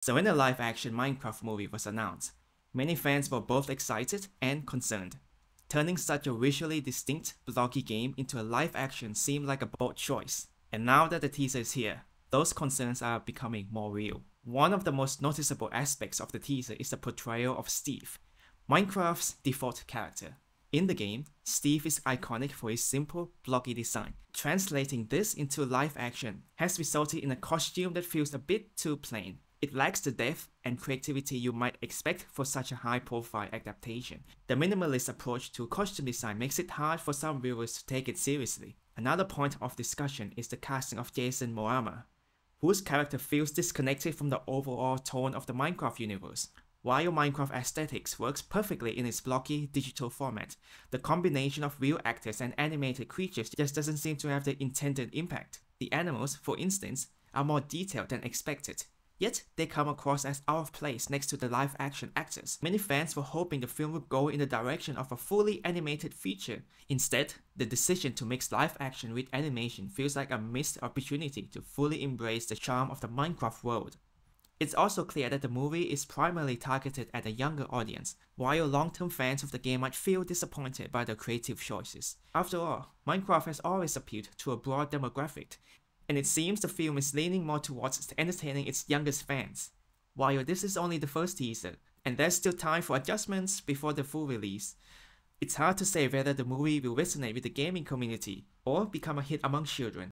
So when the live-action Minecraft movie was announced, many fans were both excited and concerned. Turning such a visually distinct, blocky game into a live-action seemed like a bold choice. And now that the teaser is here, those concerns are becoming more real. One of the most noticeable aspects of the teaser is the portrayal of Steve, Minecraft's default character. In the game, Steve is iconic for his simple, blocky design. Translating this into live action has resulted in a costume that feels a bit too plain. It lacks the depth and creativity you might expect for such a high-profile adaptation. The minimalist approach to costume design makes it hard for some viewers to take it seriously. Another point of discussion is the casting of Jason Momoa, whose character feels disconnected from the overall tone of the Minecraft universe. While Minecraft aesthetics works perfectly in its blocky digital format, the combination of real actors and animated creatures just doesn't seem to have the intended impact. The animals, for instance, are more detailed than expected, Yet, they come across as out of place next to the live action actors. Many fans were hoping the film would go in the direction of a fully animated feature. Instead, the decision to mix live action with animation feels like a missed opportunity to fully embrace the charm of the Minecraft world. It's also clear that the movie is primarily targeted at a younger audience, while long-term fans of the game might feel disappointed by the creative choices. After all, Minecraft has always appealed to a broad demographic, and it seems the film is leaning more towards entertaining its youngest fans. While this is only the first teaser, and there's still time for adjustments before the full release, it's hard to say whether the movie will resonate with the gaming community or become a hit among children.